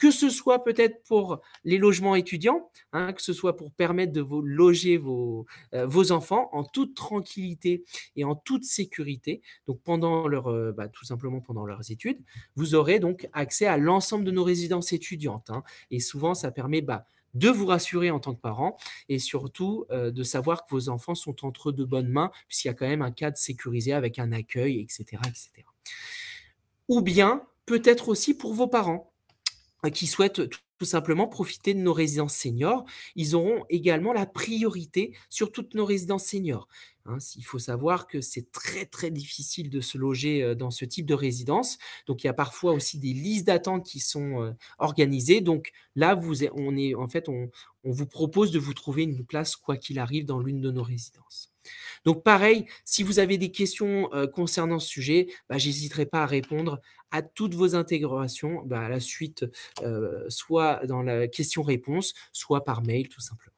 que ce soit peut-être pour les logements étudiants, hein, que ce soit pour permettre de vous loger vos, euh, vos, enfants en toute tranquillité et en toute sécurité. Donc pendant leur, euh, bah, tout simplement pendant leurs études, vous aurez donc accès à l'ensemble de nos résidences étudiantes. Hein. et souvent, ça permet bah, de vous rassurer en tant que parent et surtout euh, de savoir que vos enfants sont entre de bonnes mains, puisqu'il y a quand même un cadre sécurisé avec un accueil, etc. etc. Ou bien peut-être aussi pour vos parents qui souhaitent tout simplement profiter de nos résidences seniors, ils auront également la priorité sur toutes nos résidences seniors. Hein, il faut savoir que c'est très très difficile de se loger euh, dans ce type de résidence. Donc il y a parfois aussi des listes d'attente qui sont euh, organisées. Donc là, on vous propose de vous trouver une place quoi qu'il arrive dans l'une de nos résidences. Donc pareil, si vous avez des questions euh, concernant ce sujet, bah, j'hésiterai pas à répondre à toutes vos intégrations bah, à la suite, soit dans la question-réponse, soit par mail tout simplement.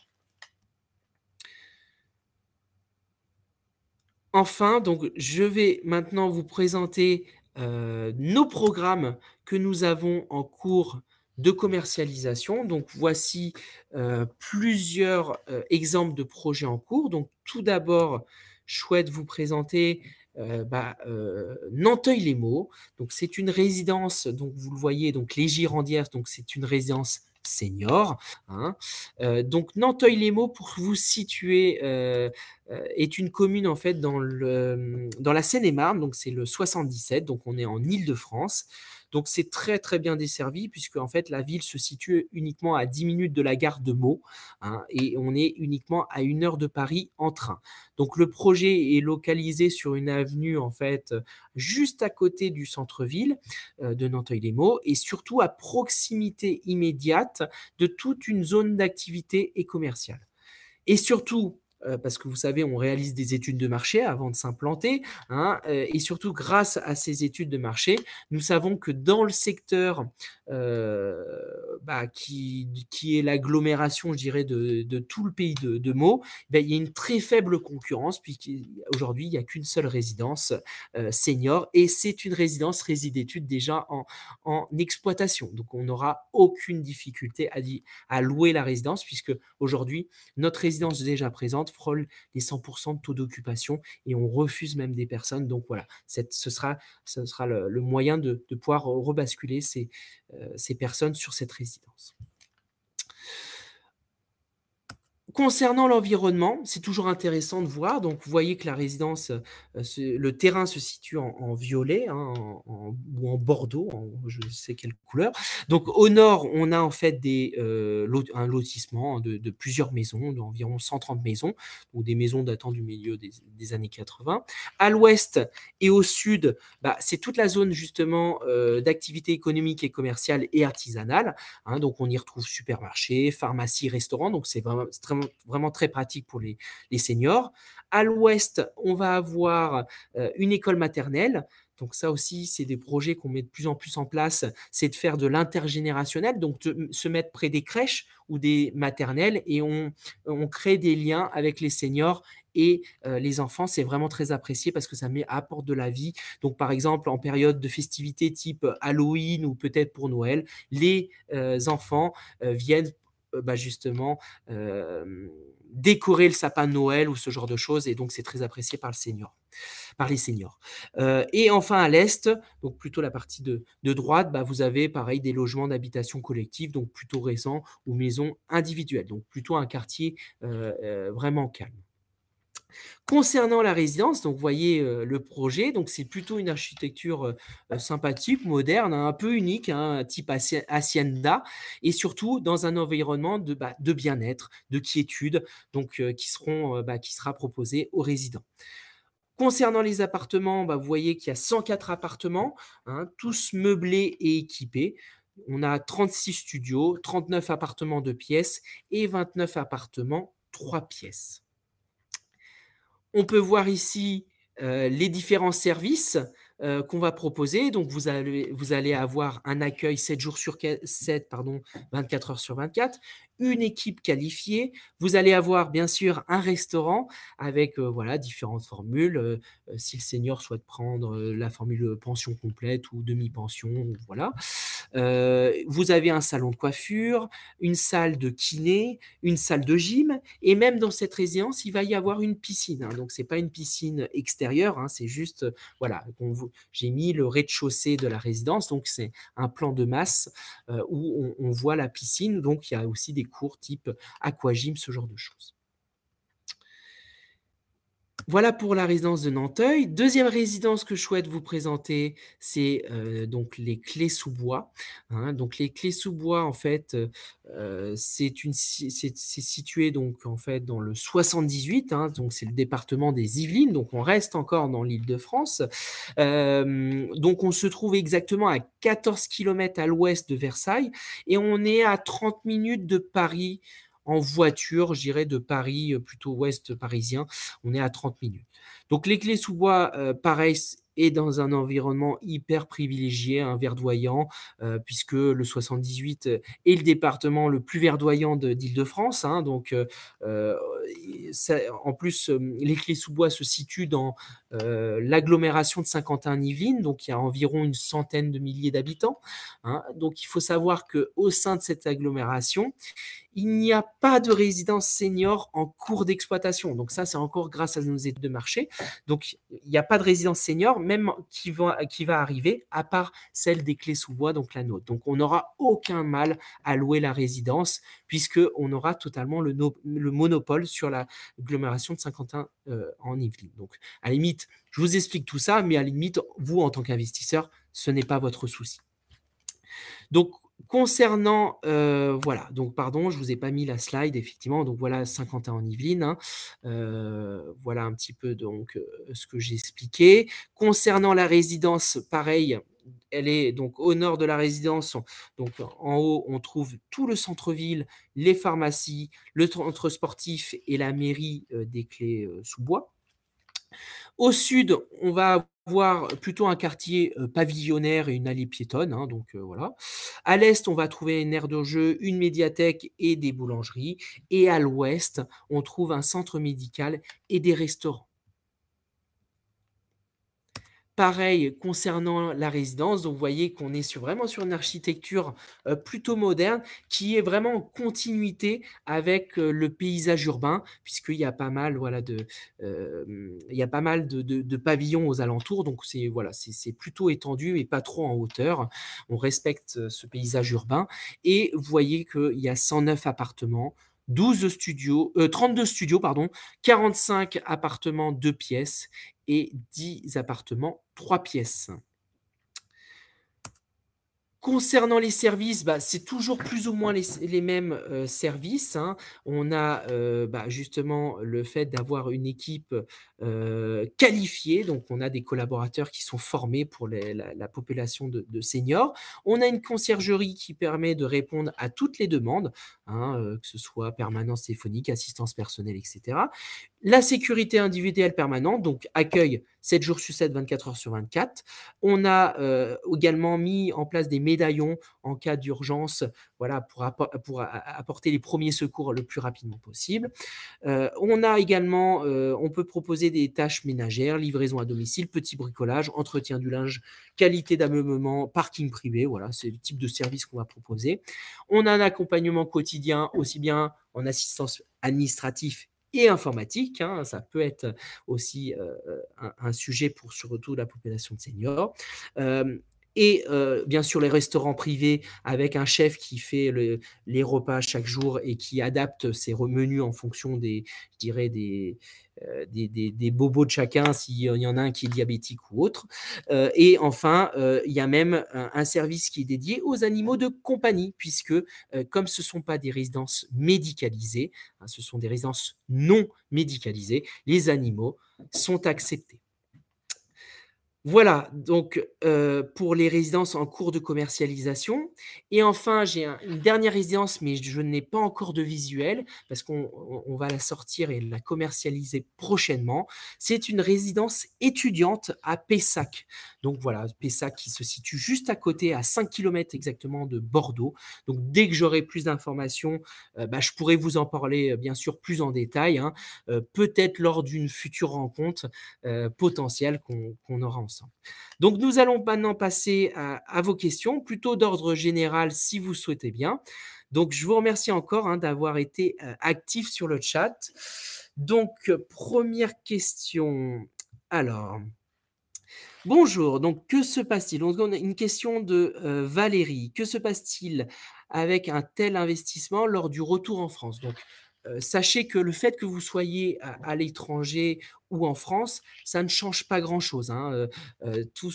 Enfin, donc, je vais maintenant vous présenter nos programmes que nous avons en cours de commercialisation. Donc voici plusieurs exemples de projets en cours. Donc tout d'abord, je souhaite vous présenter euh, bah, Nanteuil-les-Maux. Donc c'est une résidence, donc vous le voyez, donc les Girandières, donc c'est une résidence senior. Hein. donc Nanteuil-les-Maux, pour vous situer, est une commune en fait dans, le, dans la Seine-et-Marne, donc c'est le 77, donc on est en Île-de-France. Donc c'est très très bien desservi puisque en fait la ville se situe uniquement à 10 minutes de la gare de Meaux hein, et on est uniquement à une heure de Paris en train. Donc le projet est localisé sur une avenue en fait juste à côté du centre-ville euh, de Nanteuil-les-Maux et surtout à proximité immédiate de toute une zone d'activité et commerciale. Et surtout, euh, parce que vous savez, on réalise des études de marché avant de s'implanter, hein, euh, et surtout grâce à ces études de marché, nous savons que dans le secteur euh, bah, qui, qui, est l'agglomération, je dirais, de, de, tout le pays de, de Meaux, bah, il y a une très faible concurrence, puisqu'aujourd'hui, il n'y a qu'une seule résidence senior, et c'est une résidence résidétude déjà en, en, exploitation. Donc, on n'aura aucune difficulté à, à louer la résidence, puisque aujourd'hui, notre résidence déjà présente frôle les 100% de taux d'occupation et on refuse même des personnes. Donc voilà, ce sera, ce sera le, moyen de, pouvoir rebasculer ces, euh, ces personnes sur cette résidence. Concernant l'environnement, c'est toujours intéressant de voir. Donc, vous voyez que la résidence, euh, le terrain se situe en, violet hein, ou en bordeaux, je ne sais quelle couleur. Donc, au nord, on a en fait euh, un lotissement de, plusieurs maisons, d'environ 130 maisons, ou des maisons datant du milieu des, années 80. À l'ouest et au sud, bah, c'est toute la zone justement euh, d'activité économique et commerciale et artisanale. Hein. donc, on y retrouve supermarché, pharmacie, restaurant. Donc, c'est vraiment extrêmement vraiment très pratique pour les, seniors. À l'ouest, on va avoir euh, une école maternelle. Donc ça aussi, c'est des projets qu'on met de plus en plus en place, c'est de faire de l'intergénérationnel, donc de se mettre près des crèches ou des maternelles et on, on crée des liens avec les seniors et euh, les enfants, c'est vraiment très apprécié parce que ça met apporte de la vie. Donc, par exemple, en période de festivités type Halloween ou peut-être pour Noël, les euh, enfants viennent euh, bah, justement décorer le sapin de Noël ou ce genre de choses. Et donc, c'est très apprécié par, le senior, par les seniors. Euh, et enfin, à l'est, donc plutôt la partie de, droite, bah, vous avez pareil des logements d'habitation collective, donc plutôt récents ou maisons individuelles, donc plutôt un quartier euh, vraiment calme. Concernant la résidence, donc vous voyez, heu, le projet, donc c'est plutôt une architecture, heu heu, sympathique, moderne, hein, un peu unique, hein, type haci hacienda et surtout dans un environnement de, bah, de bien-être, de quiétude, donc bah, qui sera proposé aux résidents. Concernant les appartements, bah, vous voyez qu'il y a 104 appartements, hein, tous meublés et équipés. On a 36 studios, 39 appartements 2 pièces et 29 appartements 3 pièces. On peut voir ici, heu, les différents services, heu, qu'on va proposer. Donc vous allez avoir un accueil 7 jours sur qua 7 pardon, 24 heures sur 24, une équipe qualifiée. Vous allez avoir bien sûr un restaurant avec, heu, voilà différentes formules, si le senior souhaite prendre, la formule, pension complète ou demi-pension, voilà. Vous avez un salon de coiffure, une salle de kiné, une salle de gym et même dans cette résidence, il va y avoir une piscine, hein. Donc c'est pas une piscine extérieure, hein, c'est juste, heu, voilà, j'ai mis le rez-de-chaussée de la résidence, donc c'est un plan de masse, où on on voit la piscine, donc il y a aussi des cours type aquagym, ce genre de choses. Voilà pour la résidence de Nanteuil. 2e résidence que je souhaite vous présenter, c'est, heu, donc les Clées-sous-Bois, hein. Donc les Clées-sous-Bois, en fait, heu, c'est situé donc en fait dans le 78, hein, donc c'est le département des Yvelines, donc on reste encore dans l'Île-de-France. Hem, donc on se trouve exactement à 14 kilomètres à l'ouest de Versailles et on est à 30 minutes de Paris en voiture, je dirais de Paris, heu, plutôt ouest parisien, on est à 30 minutes. Donc les Clées-sous-Bois, heu, pareil, c est dans un environnement hyper privilégié, hein, verdoyant, heu, puisque le 78 est le département le plus verdoyant de d'Île-de-France, hein. Donc ça en plus, les Clées-sous-Bois se situent dans, l'agglomération de Saint-Quentin-en-Yvelines, donc il y a environ une centaine de milliers d'habitants, hein. Donc il faut savoir qu'au sein de cette agglomération, il n'y a pas de résidence senior en cours d'exploitation. Donc ça, c'est encore grâce à nos études de marché. Donc il y a pas de résidence senior, même qui va arriver, à part celle des Clées-sous-Bois, donc la nôtre. Donc on n'aura aucun mal à louer la résidence puisqu'on aura totalement le no le monopole sur l'agglomération de Saint-Quentin, heu, en Yvelines. Donc à la limite, je vous explique tout ça, mais à limite, vous, en tant qu'investisseur, ce n'est pas votre souci. Donc concernant, heu, voilà, donc pardon, je vous ai pas mis la slide effectivement, donc voilà Saint-Quentin-en-Yvelines, hein. Heu, voilà un petit peu donc, heu, ce que j'ai expliqué. Concernant la résidence, pareil, elle est donc au nord de la résidence, donc en haut, on trouve tout le centre-ville, les pharmacies, le centre sportif et la mairie, des Clées, heu, sous Bois. Au sud, on va avoir plutôt un quartier, heu, pavillonnaire et une allée piétonne, hein, donc heu, voilà. À l'est, on va trouver une aire de jeux, une médiathèque et des boulangeries et à l'ouest, on trouve un centre médical et des restaurants. Pareil concernant la résidence, donc vous voyez qu'on est vraiment sur une architecture, heu, plutôt moderne, qui est vraiment en continuité avec, heu, le paysage urbain, puisqu'il y a pas mal, de, hem, il y a pas mal de pavillons aux alentours, donc c'est voilà, plutôt étendu et pas trop en hauteur. On respecte ce paysage urbain. Et vous voyez qu'il y a 109 appartements, 12 studios, heu, 32 studios pardon, 45 appartements 2 pièces et 10 appartements 3 pièces. Concernant les services, bah, c'est toujours plus ou moins les mêmes, heu, services, hein. On a, heu, bah, justement le fait d'avoir une équipe, heu, qualifiée, donc on a des collaborateurs qui sont formés pour la la population de seniors. On a une conciergerie qui permet de répondre à toutes les demandes, hein, que ce soit permanence téléphonique, assistance personnelle et cetera. La sécurité individuelle permanente, donc accueil 7 jours sur 7, 24 heures sur 24. On a, heu, également mis en place des médaillons en cas d'urgence, voilà, pour apporter les 1ers secours le plus rapidement possible. Heu, on a également, heu, on peut proposer des tâches ménagères, livraison à domicile, petit bricolage, entretien du linge, qualité d'ameublement, parking privé, voilà, c'est le type de service qu'on va proposer. On a un accompagnement quotidien, aussi bien en assistance administratif et informatique, hein, ça peut être aussi, heu heu, un sujet pour surtout la population de seniors. Hem, et bien sûr les restaurants privés avec un chef qui fait les repas chaque jour et qui adapte ses menus en fonction des, je dirais des, des, bobos de chacun, s'il y en a un qui est diabétique ou autre. et enfin, il y a même un, service qui est dédié aux animaux de compagnie, puisque comme ce ne sont pas des résidences médicalisées, hein, ce sont des résidences non médicalisées, les animaux sont acceptés. Voilà, donc euh, pour les résidences en cours de commercialisation. Et enfin, j'ai une dernière résidence, mais je n'ai pas encore de visuel parce qu'on va la sortir et la commercialiser prochainement. C'est une résidence étudiante à Pessac. Donc voilà, Pessac qui se situe juste à côté, à 5 km exactement de Bordeaux. Donc dès que j'aurai plus d'informations, euh, bah, je pourrai vous en parler euh, bien sûr plus en détail, hein. peut-être lors d'une future rencontre potentielle qu'on aura ensemble. Donc nous allons maintenant passer à, vos questions, plutôt d'ordre général si vous souhaitez bien. Donc je vous remercie encore hein, d'avoir été euh, actif sur le chat. Donc première question. Alors, bonjour. Donc que se passe-t-il? On a une question de euh, Valérie. Que se passe-t-il avec un tel investissement lors du retour en France? Donc sachez que le fait que vous soyez à, l'étranger ou en France, ça ne change pas grand-chose. Hein. tout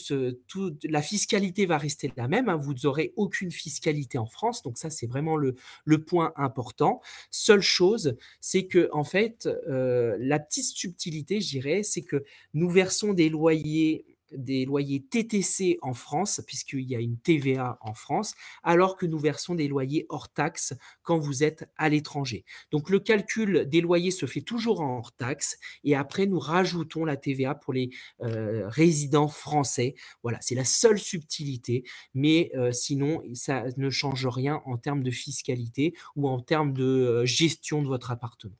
la fiscalité va rester la même. Hein. Vous n'aurez aucune fiscalité en France. Donc ça, c'est vraiment le, le, point important. Seule chose, c'est que en fait, la petite subtilité, je dirais, c'est que nous versons des loyers des loyers TTC en France, puisqu'il y a une TVA en France, alors que nous versons des loyers hors taxe quand vous êtes à l'étranger. Donc le calcul des loyers se fait toujours hors taxe et après nous rajoutons la TVA pour les euh, résidents français. Voilà, c'est la seule subtilité, mais euh, sinon ça ne change rien en termes de fiscalité ou en termes de euh, gestion de votre appartement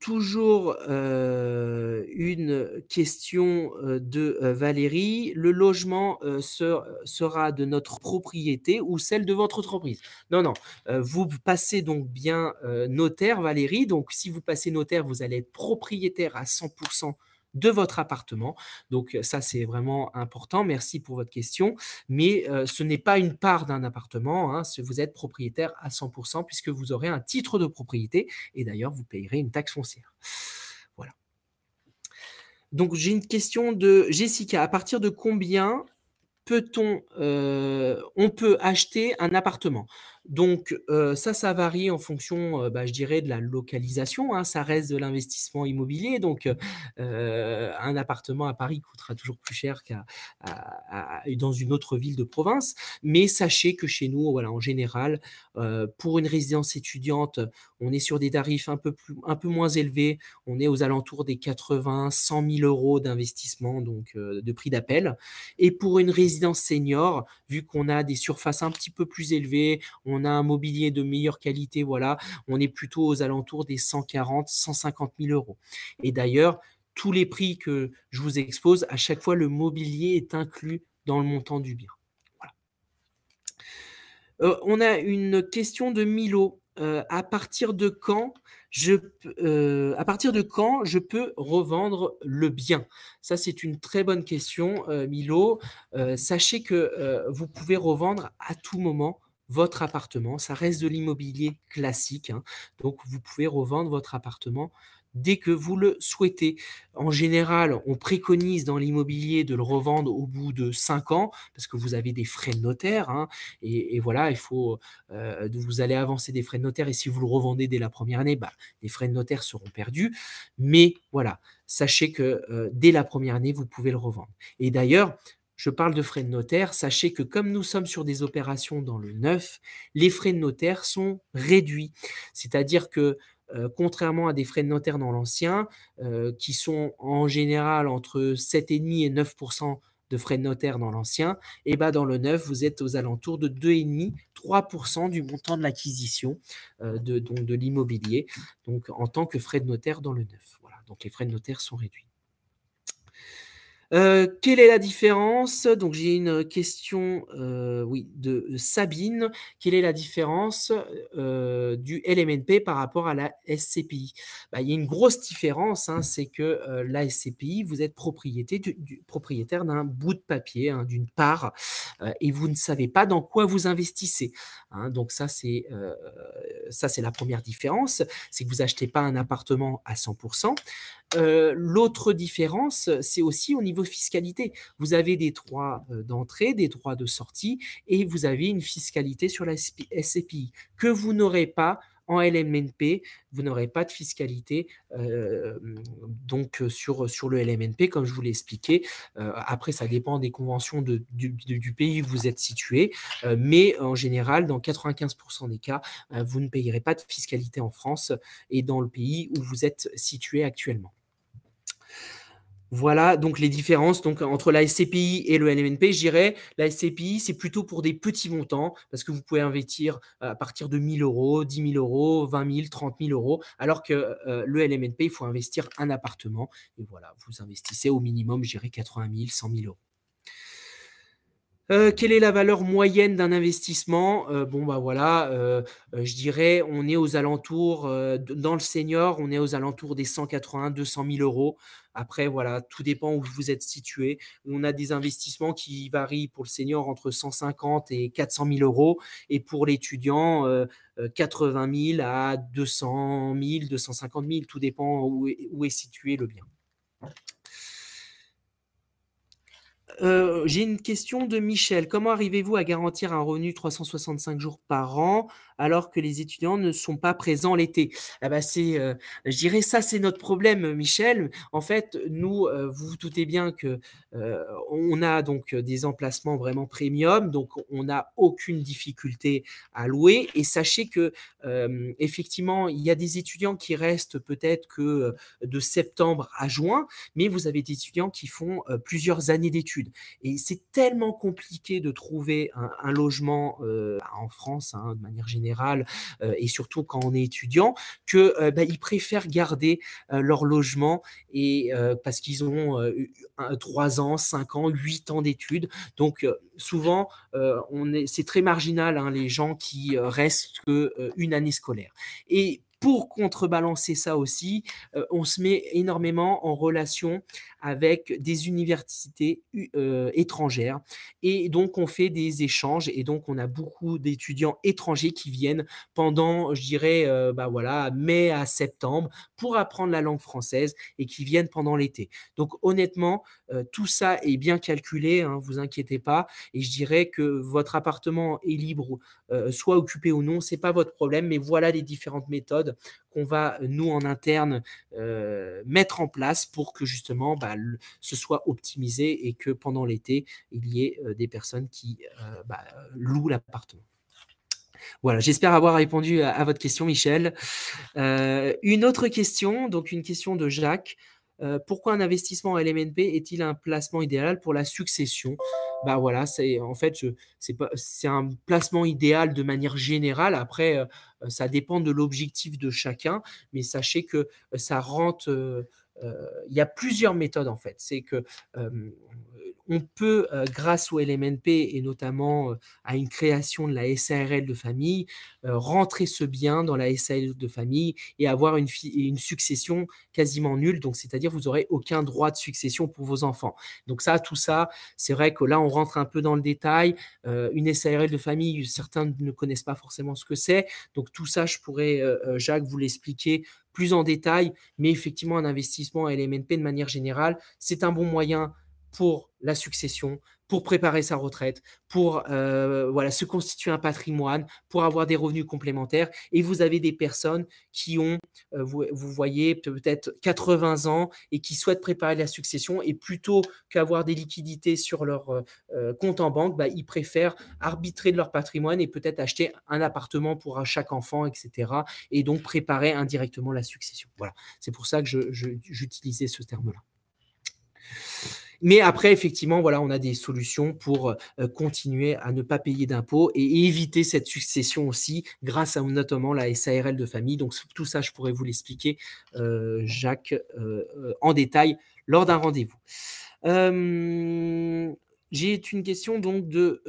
toujours, une question, de, Valérie. Le logement, sera de notre propriété ou celle de votre entreprise? Non, non, vous passez donc bien, notaire Valérie, donc si vous passez notaire, vous allez être propriétaire à 100 de votre appartement. Donc ça, c'est vraiment important. Merci pour votre question. Mais ce n'est pas une part d'un appartement. Hein, vous êtes propriétaire à 100% puisque vous aurez un titre de propriété et d'ailleurs, vous payerez une taxe foncière. Voilà. Donc j'ai une question de Jessica. À partir de combien peut-on, on peut acheter un appartement? Donc ça, ça varie en fonction, bah, je dirais, de la localisation. Hein. Ça reste de l'investissement immobilier. Donc un appartement à Paris coûtera toujours plus cher qu'à dans une autre ville de province. Mais sachez que chez nous, voilà, en général, pour une résidence étudiante, on est sur des tarifs un peu, moins élevés. On est aux alentours des 80, 100 000 euros d'investissement, donc de prix d'appel. Et pour une résidence senior, vu qu'on a des surfaces un petit peu plus élevées, a un mobilier de meilleure qualité, voilà, on est plutôt aux alentours des 140, 150 000 euros. Et d'ailleurs, tous les prix que je vous expose, à chaque fois, le mobilier est inclus dans le montant du bien. Euh, on a une question de Milo. Euh, euh, à partir de quand je peux revendre le bien? Ça, c'est une très bonne question, Milo. sachez que vous pouvez revendre à tout moment votre appartement. Ça reste de l'immobilier classique. Hein. Donc, vous pouvez revendre votre appartement dès que vous le souhaitez. En général, on préconise dans l'immobilier de le revendre au bout de 5 ans parce que vous avez des frais de notaire. Hein. et, voilà, il faut, euh, vous allez avancer des frais de notaire et si vous le revendez dès la première année, bah, les frais de notaire seront perdus. Mais voilà, sachez que euh, dès la première année, vous pouvez le revendre. Et d'ailleurs, je parle de frais de notaire, sachez que comme nous sommes sur des opérations dans le neuf, les frais de notaire sont réduits. C'est-à-dire que euh, contrairement à des frais de notaire dans l'ancien, euh, qui sont en général entre 7,5 et 9% de frais de notaire dans l'ancien, et eh ben dans le neuf, vous êtes aux alentours de 2,5, 3% du montant de l'acquisition euh, de, de l'immobilier, donc en tant que frais de notaire dans le neuf. Voilà, donc les frais de notaire sont réduits. Euh, quelle est la différence? Donc j'ai une question, heu, oui, de Sabine. Quelle est la différence, du LMNP par rapport à la SCPI? Bah, il y a une grosse différence, hein, c'est que, la SCPI, vous êtes propriétaire d'un bout de papier, hein, d'une part, et vous ne savez pas dans quoi vous investissez, hein. Donc ça, c'est, ça, c'est la première différence, c'est que vous achetez pas un appartement à 100 Heu, l'autre différence, c'est aussi au niveau fiscalité. Vous avez des droits, heu, d'entrée, des droits de sortie et vous avez une fiscalité sur la SCPI que vous n'aurez pas en LMNP. Vous n'aurez pas de fiscalité, hem, donc heu, sur, le LMNP comme je vous l'ai expliqué. Heu, après ça dépend des conventions du pays où vous êtes situé, mais en général, dans 95% des cas, vous ne payerez pas de fiscalité en France et dans le pays où vous êtes situé actuellement. Voilà donc les différences donc entre la SCPI et le LMNP. Je dirais la SCPI, c'est plutôt pour des petits montants parce que vous pouvez investir à partir de 1 000 €, 10 000 €, 20 000, 30 000 €, alors que, heu, le LMNP, il faut investir un appartement et voilà, vous investissez au minimum, je dirais 80 000, 100 000 €. Heu, quelle est la valeur moyenne d'un investissement? Heu, bon, bah, voilà, heu, je dirais on est aux alentours, dans le senior, on est aux alentours des 180-200 000 €. Après voilà, tout dépend où vous êtes situé. On a des investissements qui varient pour le senior entre 150 et 400 000 € et pour l'étudiant, heu heu, 80 000 à 200 000, 250 000, tout dépend où est situé le bien. Heu, j'ai une question de Michel. Comment arrivez-vous à garantir un revenu 365 jours par an, alors que les étudiants ne sont pas présents l'été? Ah bah, c'est, heu, je dirais ça, c'est notre problème, Michel. En fait, nous, heu, vous vous doutez bien que, on a donc des emplacements vraiment premium, donc on n'a aucune difficulté à louer et sachez que, effectivement, il y a des étudiants qui restent peut-être que, de septembre à juin, mais vous avez des étudiants qui font, plusieurs années d'études et c'est tellement compliqué de trouver un logement, heu, en France, hein, de manière générale, heu et surtout quand on est étudiant que, heu, bah, ils préfèrent garder, leur logement et parce qu'ils ont, un 3 ans, 5 ans, 8 ans d'études. Donc souvent, on est c'est très marginal, hein, les gens qui, restent 1 année scolaire. Et pour contrebalancer ça aussi, on se met énormément en relation avec des universités heu, étrangères et donc on fait des échanges et donc on a beaucoup d'étudiants étrangers qui viennent pendant, je dirais, heu, bah, voilà, mai à septembre pour apprendre la langue française et qui viennent pendant l'été. Donc honnêtement, heu, tout ça est bien calculé, hein, vous inquiétez pas et je dirais que votre appartement est libre soit occupé ou non, c'est pas votre problème, mais voilà les différentes méthodes qu'on va, nous, en interne, heu, mettre en place pour que justement, bah, ce soit optimisé et que pendant l'été, il y ait, heu, des personnes qui, bah, louent l'appartement. Voilà, j'espère avoir répondu à votre question, Michel. Une autre question, donc une question de Jacques. Heu, pourquoi un investissement en LMNP est-il un placement idéal pour la succession? Bah, voilà, c'est en fait, c'est un placement idéal de manière générale. Après, heu heu, ça dépend de l'objectif de chacun, mais sachez que, ça rentre, il y a plusieurs méthodes, en fait. C'est que, on peut, heu, grâce au LMNP et notamment, heu, à une création de la SARL de famille, heu, rentrer ce bien dans la SARL de famille et avoir une succession quasiment nulle, donc c'est-à-dire vous aurez aucun droit de succession pour vos enfants. Donc ça, tout ça, c'est vrai que là, on rentre un peu dans le détail. Une SARL de famille, certains ne connaissent pas forcément ce que c'est. Donc tout ça, je pourrais, Jacques, vous l'expliquer plus en détail, mais effectivement, un investissement à LMNP de manière générale, c'est un bon moyen pour la succession, pour préparer sa retraite, pour, heu, voilà, se constituer un patrimoine, pour avoir des revenus complémentaires et vous avez des personnes qui ont, heu, vous voyez peut-être 80 ans et qui souhaitent préparer la succession et plutôt qu'avoir des liquidités sur leur, heu, compte en banque, bah, ils préfèrent arbitrer de leur patrimoine et peut-être acheter un appartement pour, chaque enfant et cetera et donc préparer indirectement la succession. Voilà, c'est pour ça que j'utilisais ce terme-là. Mais après, effectivement, voilà, on a des solutions pour, heu, continuer à ne pas payer d'impôts et éviter cette succession aussi grâce à notamment la SARL de famille. Donc tout ça, je pourrais vous l'expliquer, heu, Jacques, heu, en détail lors d'un rendez-vous. J'ai une question donc de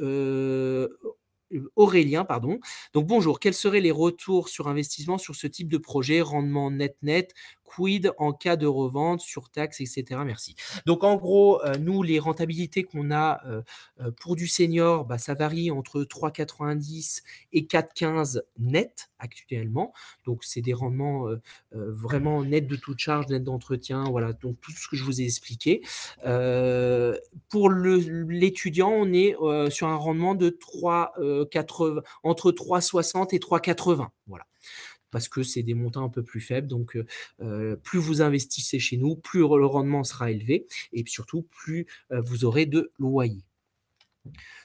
Aurélien, pardon. Donc bonjour, quels seraient les retours sur investissement sur ce type de projet, rendement net-net, quid en cas de revente sur taxes, etc. Merci. Donc en gros, euh, nous, les rentabilités qu'on a euh, euh, pour du senior, bah, ça varie entre 3,90 et 4,15 net actuellement. Donc c'est des rendements vraiment nets de toute charge, net d'entretien, voilà, donc tout ce que je vous ai expliqué. pour l'étudiant, on est sur un rendement de 3,80 entre 3,60 et 3,80. Voilà parce que c'est des montants un peu plus faibles. Donc, plus vous investissez chez nous, plus le rendement sera élevé et surtout, plus vous aurez de loyer.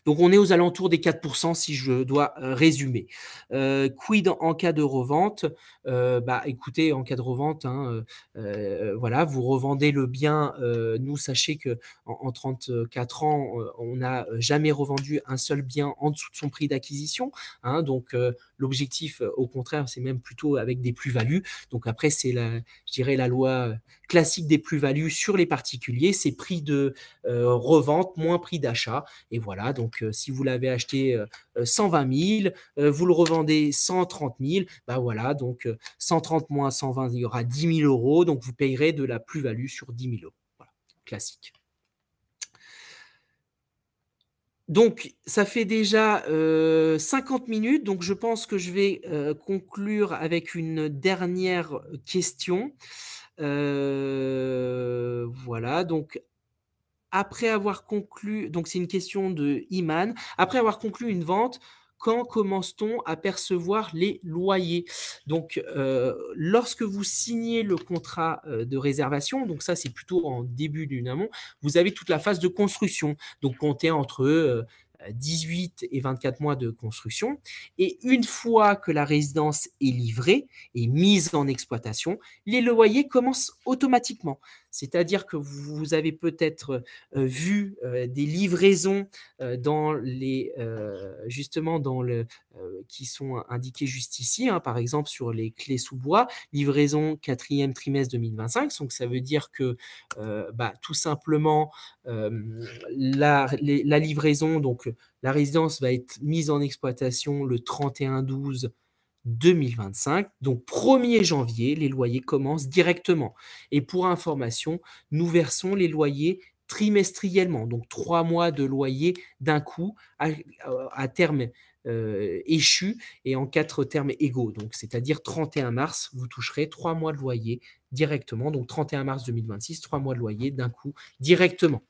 Donc on est aux alentours des 4% si je dois euh, résumer. Euh, quid en cas de revente? Euh, Bah écoutez, en cas de revente, hein, voilà, vous revendez le bien. nous, sachez que en, 34 ans, on n'a jamais revendu un seul bien en dessous de son prix d'acquisition. Hein, donc l'objectif, au contraire, c'est même plutôt avec des plus-values. Donc après, c'est la, je la loi classique des plus-values sur les particuliers, c'est prix de revente moins prix d'achat. Et voilà, donc donc, si vous l'avez acheté 120 000, vous le revendez 130 000, bah voilà, donc 130 moins 120, il y aura 10 000 euros. Donc, vous payerez de la plus-value sur 10 000 euros. Voilà, classique. Donc, ça fait déjà 50 minutes, donc je pense que je vais conclure avec une dernière question. voilà, donc après avoir conclu, donc c'est une question de Iman, après avoir conclu une vente, quand commence-t-on à percevoir les loyers? Donc, euh, lorsque vous signez le contrat euh, de réservation, donc ça c'est plutôt en début d'une amont, vous avez toute la phase de construction. Donc, comptez entre 18 euh, et 24 mois de construction. Et une fois que la résidence est livrée et mise en exploitation, les loyers commencent automatiquement. C'est-à-dire que vous avez peut-être vu des livraisons dans les, justement dans le, qui sont indiquées juste ici, hein, par exemple sur les clés sous bois, livraison quatrième trimestre 2025. Donc ça veut dire que bah, tout simplement la, la livraison, donc la résidence va être mise en exploitation le 31 12 2025. Donc 1er janvier, les loyers commencent directement. Et pour information, nous versons les loyers trimestriellement, donc trois mois de loyer d'un coup à, terme euh, échu et en quatre termes égaux. Donc c'est-à-dire 31 mars, vous toucherez trois mois de loyer directement. Donc 31 mars 2026, trois mois de loyer d'un coup directement.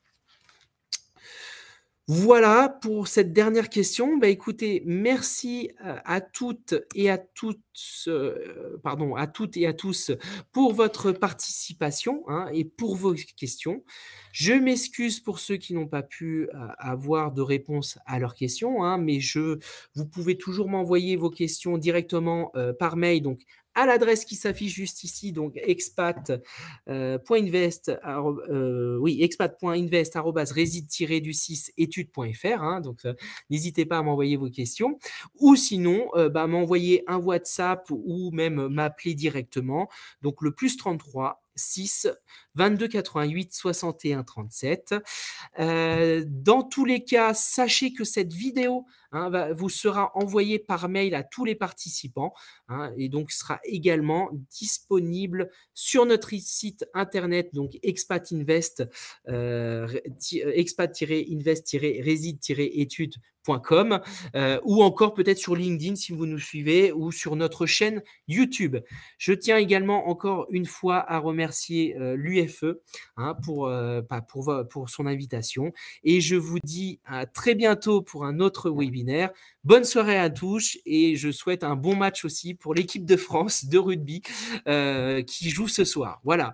Voilà pour cette dernière question. Bah, écoutez, merci à toutes et à toutes, euh, pardon, à toutes et à tous pour votre participation hein, et pour vos questions. Je m'excuse pour ceux qui n'ont pas pu euh, avoir de réponse à leurs questions, hein, mais je, vous pouvez toujours m'envoyer vos questions directement euh, par mail, donc à l'adresse qui s'affiche juste ici, donc expat.invest, euh, euh, oui, expat.invest, du 6 études.fr. Hein, donc, euh, n'hésitez pas à m'envoyer vos questions. Ou sinon, bah, m'envoyer un WhatsApp ou même m'appeler directement. Donc, le plus 33 6 22 88 61 37. dans tous les cas, sachez que cette vidéo hein, vous sera envoyée par mail à tous les participants hein, et donc sera également disponible sur notre site internet donc expat invest euh, expat-invest-reside-études euh, ou encore peut-être sur LinkedIn si vous nous suivez ou sur notre chaîne YouTube. Je tiens également encore une fois à remercier euh, l'UFE hein, pour, euh, bah, pour, pour son invitation et je vous dis à très bientôt pour un autre webinaire. Bonne soirée à tous et je souhaite un bon match aussi pour l'équipe de France de rugby qui joue ce soir. Voilà.